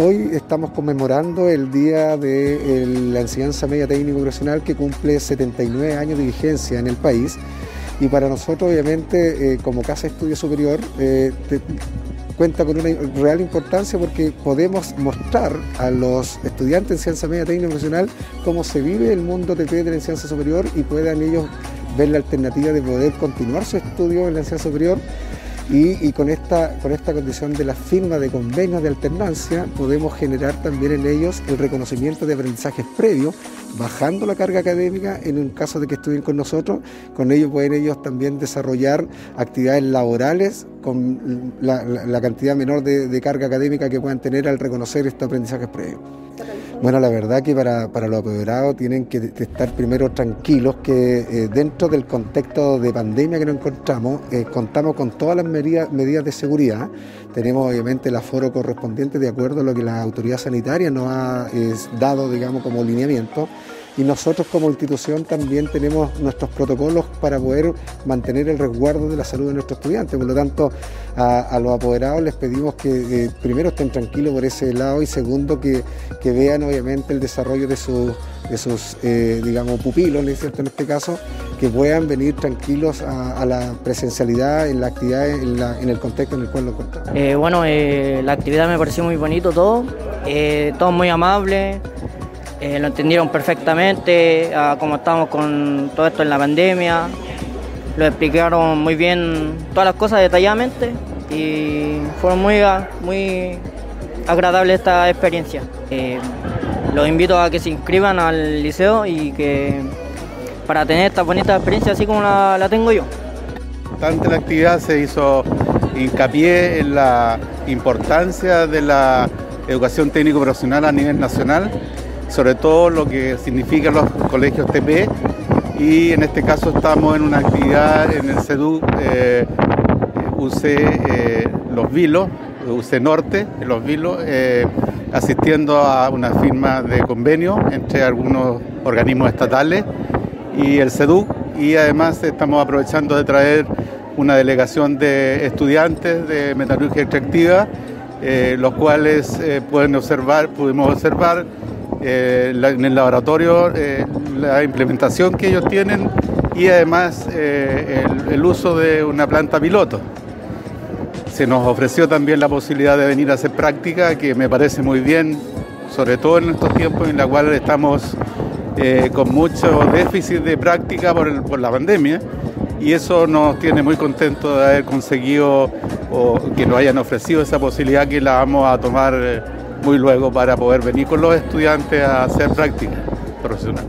Hoy estamos conmemorando el Día de la Enseñanza Media Técnico Profesional que cumple 79 años de vigencia en el país. Y para nosotros obviamente eh, como Casa de Estudio Superior eh, cuenta con una real importancia porque podemos mostrar a los estudiantes de Enseñanza Media Técnico Profesional cómo se vive el mundo TP de la enseñanza superior y puedan ellos ver la alternativa de poder continuar su estudio en la enseñanza superior y, con, esta, con esta condición de la firma de convenios de alternancia podemos generar también en ellos el reconocimiento de aprendizajes previos, bajando la carga académica en un caso de que estudien con nosotros. Con ello pueden ellos también desarrollar actividades laborales con la, cantidad menor de, carga académica que puedan tener al reconocer estos aprendizajes previos. Bueno, la verdad que para, los apoderados tienen que estar primero tranquilos que eh, dentro del contexto de pandemia que nos encontramos, eh, contamos con todas las medidas, medidas de seguridad. Tenemos obviamente el aforo correspondiente de acuerdo a lo que la autoridad sanitaria nos ha dado, digamos, como lineamiento y nosotros como institución también tenemos nuestros protocolos para poder mantener el resguardo de la salud de nuestros estudiantes. Por lo tanto, a, los apoderados les pedimos que eh, primero estén tranquilos por ese lado y segundo que, vean obviamente el desarrollo de sus, sus eh, digamos, pupilos, en este caso, que puedan venir tranquilos a, la presencialidad en la actividad, en, el contexto en el cual lo encontramos. Eh, bueno, la actividad me pareció muy bonito todo, todo muy amable. Eh, lo entendieron perfectamente, como estábamos con todo esto en la pandemia, lo explicaron muy bien todas las cosas detalladamente y fue muy, muy agradable esta experiencia. Eh, los invito a que se inscriban al liceo y que para tener esta bonita experiencia así como la, tengo yo. Durante la actividad se hizo hincapié en la importancia de la educación técnico profesional a nivel nacional sobre todo lo que significan los colegios TP y en este caso estamos en una actividad en el CEDU eh, UC eh, Los Vilos, UC Norte, Los Vilos, eh, asistiendo a una firma de convenio entre algunos organismos estatales y el CEDU y además estamos aprovechando de traer una delegación de estudiantes de metalurgia extractiva, los cuales pueden observar, pudimos observar eh, en el laboratorio eh, la implementación que ellos tienen y además eh, el, uso de una planta piloto. Se nos ofreció también la posibilidad de venir a hacer práctica, que me parece muy bien, sobre todo en estos tiempos en los cuales estamos con mucho déficit de práctica por, por la pandemia y eso nos tiene muy contentos de haber conseguido o que nos hayan ofrecido esa posibilidad que la vamos a tomar muy luego para poder venir con los estudiantes a hacer práctica profesional.